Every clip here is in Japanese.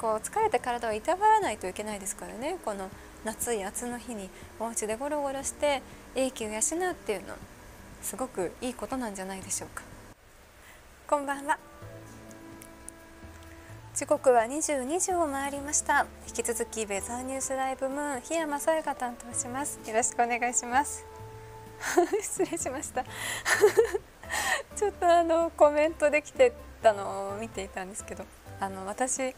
こう疲れた体をいたわらないといけないですからね。この夏い暑の日にお家でゴロゴロして英気を養うっていうのすごくいいことなんじゃないでしょうか。こんばんは。時刻は22時を回りました。引き続きベザーニュースライブムーン檜山さやが担当します。よろしくお願いします。失礼しました。ちょっとあのコメントできてたのを見ていたんですけどあの私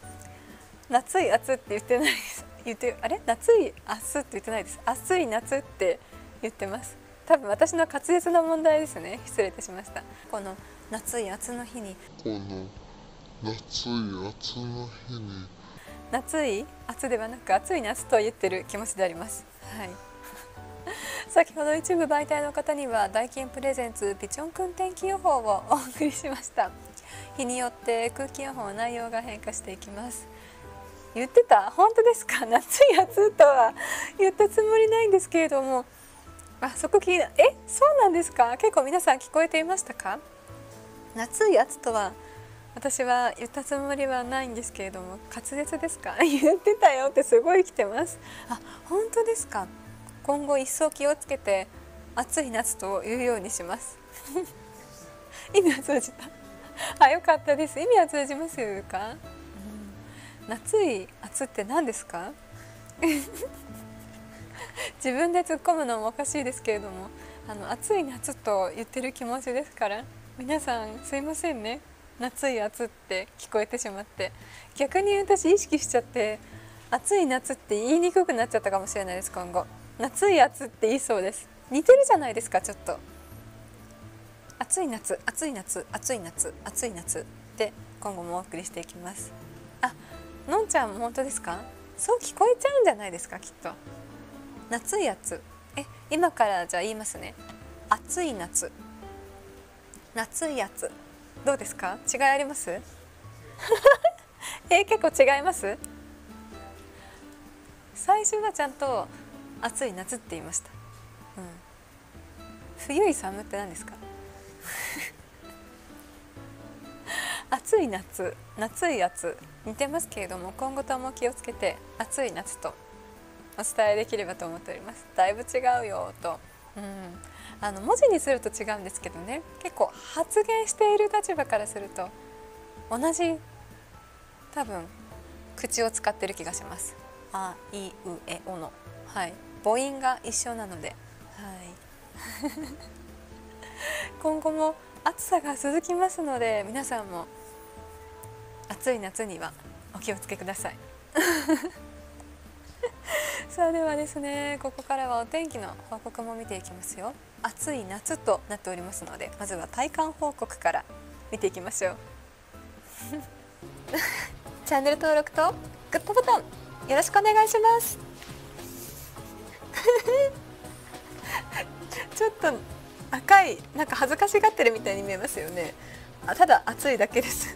夏い暑って言ってないです。言ってあれ？夏い明日って言ってないです暑い夏って言ってます。多分私の滑舌の問題ですね。失礼いたしました。この夏い暑の日に。この夏い暑の日に。夏い暑ではなく暑い夏と言ってる気持ちであります。はい。先ほど一部媒体の方にはダイキンプレゼンツビチョンくん天気予報をお送りしました。日によって空気予報の内容が変化していきます言ってた？本当ですか？夏い暑とは言ったつもりないんですけれども。あそこ聞いたえ？そうなんですか？結構皆さん聞こえていましたか？夏い暑とは私は言ったつもりはないんですけれども滑舌ですか？言ってたよってすごい来てます。あ本当ですか？今後一層気をつけて暑い夏というようにします。意味は通じた。あ良かったです。意味は通じますか、夏い暑って何ですか？自分で突っ込むのもおかしいですけれどもあの暑い夏と言ってる気持ちですから皆さんすいませんね。夏い暑って聞こえてしまって。逆に私意識しちゃって暑い夏って言いにくくなっちゃったかもしれないです今後。夏い暑って言いそうです。似てるじゃないですかちょっと。暑い夏暑い夏暑い夏暑い夏で今後もお送りしていきます。あのんちゃん本当ですか？そう聞こえちゃうんじゃないですかきっと。夏い夏え今からじゃあ言いますね。暑い夏。夏い夏どうですか？違いあります？え結構違います？最初はちゃんと暑い夏って言いました、うん、冬い寒って何ですか？い夏夏い夏似てますけれども今後とも気をつけて暑い夏とお伝えできればと思っております。だいぶ違うよと、うん、あの文字にすると違うんですけどね。結構発言している立場からすると同じ多分口を使ってる気がします。あいうえおの。はい。母音が一緒なので、はい、今後も暑さが続きますので皆さんも暑い夏にはお気をつけください。さあではですねここからはお天気の報告も見ていきますよ。暑い夏となっておりますのでまずは体感報告から見ていきましょう。チャンネル登録とグッドボタンよろしくお願いします。ちょっと赤いなんか恥ずかしがってるみたいに見えますよね。あただ暑いだけです。